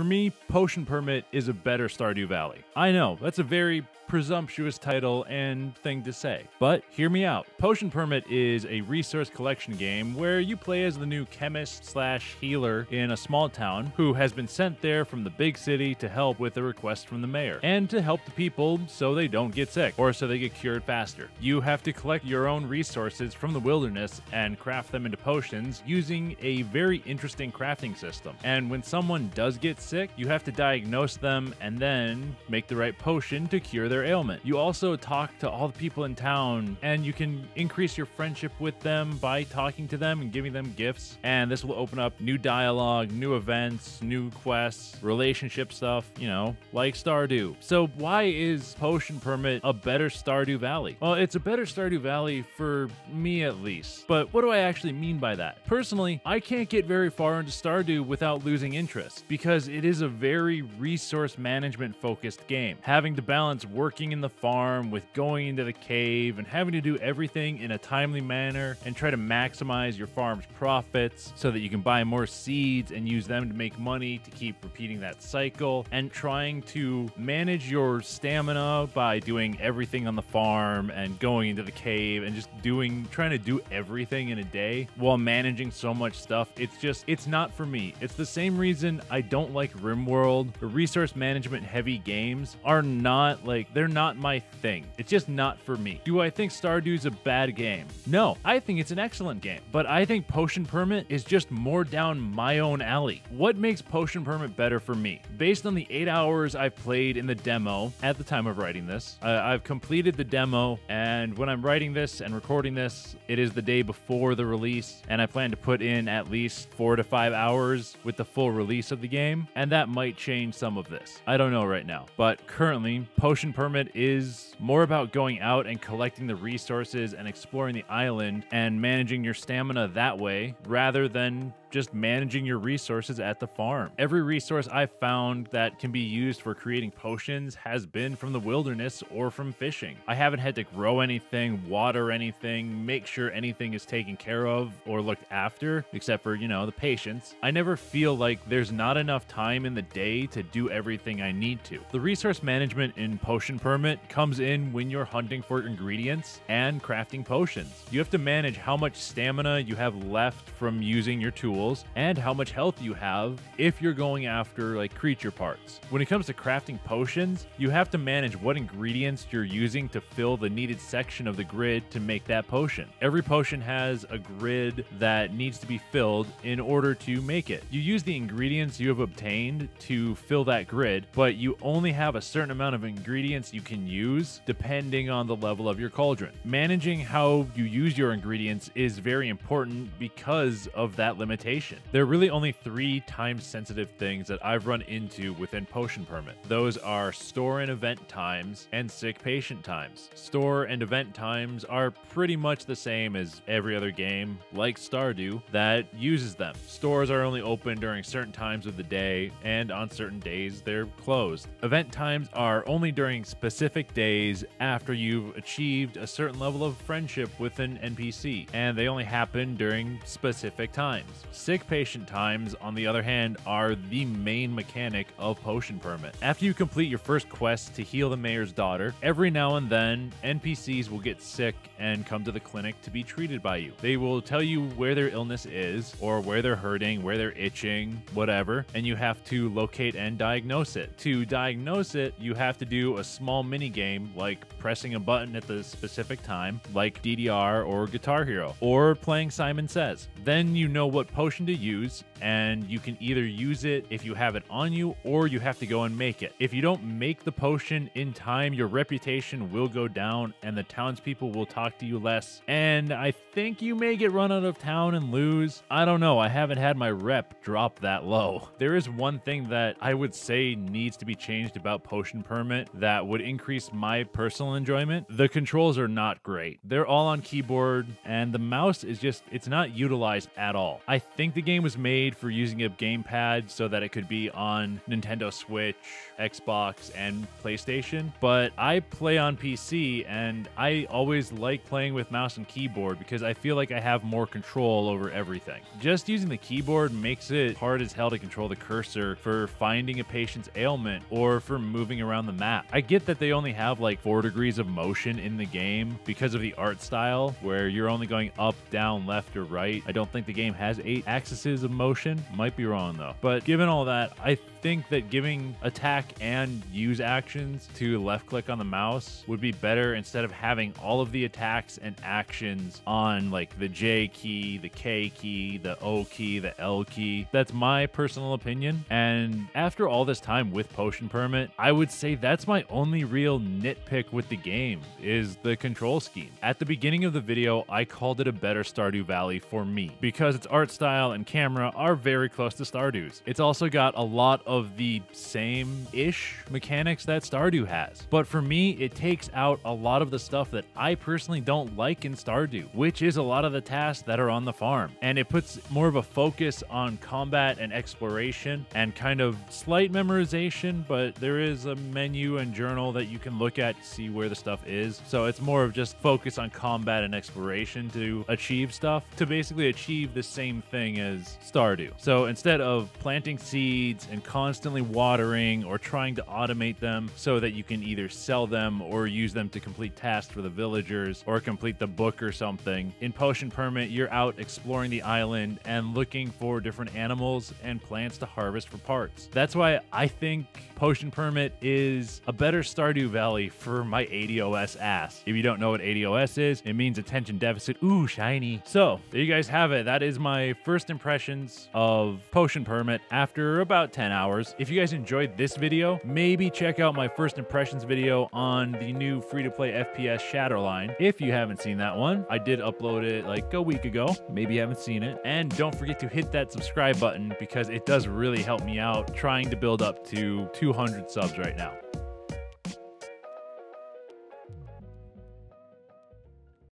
For me, Potion Permit is a better Stardew Valley. I know, that's a very presumptuous title and thing to say. But hear me out. Potion Permit is a resource collection game where you play as the new chemist slash healer in a small town who has been sent there from the big city to help with a request from the mayor and to help the people so they don't get sick or so they get cured faster. You have to collect your own resources from the wilderness and craft them into potions using a very interesting crafting system. And when someone does get sick, you have to diagnose them and then make the right potion to cure their their ailment. You also talk to all the people in town, and you can increase your friendship with them by talking to them and giving them gifts. And this will open up new dialogue, new events, new quests, relationship stuff, you know, like Stardew. So, why is Potion Permit a better Stardew Valley? Well, it's a better Stardew Valley for me at least. But what do I actually mean by that? Personally, I can't get very far into Stardew without losing interest because it is a very resource management focused game. Having to balance work working in the farm with going into the cave and having to do everything in a timely manner and try to maximize your farm's profits so that you can buy more seeds and use them to make money to keep repeating that cycle and trying to manage your stamina by doing everything on the farm and going into the cave and just doing trying to do everything in a day while managing so much stuff. It's just it's not for me. It's the same reason i don't like rimworld. Resource management heavy games are not like they're not my thing. It's just not for me. Do I think Stardew's a bad game? No, I think it's an excellent game. But I think Potion Permit is just more down my own alley. What makes Potion Permit better for me? Based on the eight hours I've played in the demo at the time of writing this, uh, I've completed the demo, and when I'm writing this and recording this, it is the day before the release, and I plan to put in at least four to five hours with the full release of the game, and that might change some of this. I don't know right now. But currently, Potion Permit permit is more about going out and collecting the resources and exploring the island and managing your stamina that way rather than just managing your resources at the farm. Every resource I've found that can be used for creating potions has been from the wilderness or from fishing. I haven't had to grow anything, water anything, make sure anything is taken care of or looked after, except for, you know, the patients. I never feel like there's not enough time in the day to do everything I need to. The resource management in Potion Permit comes in when you're hunting for ingredients and crafting potions. You have to manage how much stamina you have left from using your tools tools and how much health you have if you're going after like creature parts. When it comes to crafting potions, you have to manage what ingredients you're using to fill the needed section of the grid to make that potion. Every potion has a grid that needs to be filled in order to make it. You use the ingredients you have obtained to fill that grid, but you only have a certain amount of ingredients you can use depending on the level of your cauldron. Managing how you use your ingredients is very important because of that limitation there are really only three time sensitive things that I've run into within Potion Permit. Those are store and event times and sick patient times. Store and event times are pretty much the same as every other game, like Stardew, that uses them. Stores are only open during certain times of the day, and on certain days they're closed. Event times are only during specific days after you've achieved a certain level of friendship with an NPC, and they only happen during specific times. Sick patient times, on the other hand, are the main mechanic of Potion Permit. After you complete your first quest to heal the mayor's daughter, every now and then NPCs will get sick and come to the clinic to be treated by you. They will tell you where their illness is, or where they're hurting, where they're itching, whatever, and you have to locate and diagnose it. To diagnose it, you have to do a small mini game like pressing a button at the specific time, like DDR or Guitar Hero, or playing Simon Says. Then you know what potion potion to use, and you can either use it if you have it on you or you have to go and make it. If you don't make the potion in time, your reputation will go down and the townspeople will talk to you less. And I think you may get run out of town and lose. I don't know. I haven't had my rep drop that low. There is one thing that I would say needs to be changed about Potion Permit that would increase my personal enjoyment. The controls are not great. They're all on keyboard and the mouse is just, it's not utilized at all. I think the game was made for using a gamepad so that it could be on Nintendo Switch, Xbox, and PlayStation. But I play on PC and I always like playing with mouse and keyboard because I feel like I have more control over everything. Just using the keyboard makes it hard as hell to control the cursor for finding a patient's ailment or for moving around the map. I get that they only have like four degrees of motion in the game because of the art style where you're only going up, down, left, or right. I don't think the game has eight axes of motion. Might be wrong though. But given all that, I think that giving attack and use actions to left click on the mouse would be better instead of having all of the attacks and actions on like the J key, the K key, the O key, the L key. That's my personal opinion. And after all this time with Potion Permit, I would say that's my only real nitpick with the game is the control scheme. At the beginning of the video, I called it a better Stardew Valley for me because its art style and camera are very close to Stardew's. It's also got a lot of the same ish mechanics that Stardew has. But for me, it takes out a lot of the stuff that I personally don't like in Stardew, which is a lot of the tasks that are on the farm. And it puts more of a focus on combat and exploration and kind of slight memorization, but there is a menu and journal that you can look at to see where the stuff is. So it's more of just focus on combat and exploration to achieve stuff, to basically achieve the same thing as Stardew. So instead of planting seeds and constantly watering or trying to automate them so that you can either sell them or use them to complete tasks for the villagers or complete the book or something. In Potion Permit, you're out exploring the island and looking for different animals and plants to harvest for parts. That's why I think Potion Permit is a better Stardew Valley for my ADOS ass. If you don't know what ADOS is, it means attention deficit. Ooh, shiny. So, there you guys have it. That is my first impressions of Potion Permit after about 10 hours. If you guys enjoyed this video, maybe check out my first impressions video on the new free-to-play FPS Shatterline. If you haven't seen that one, I did upload it like a week ago. Maybe you haven't seen it. And don't forget to hit that subscribe button because it does really help me out trying to build up to 200 subs right now.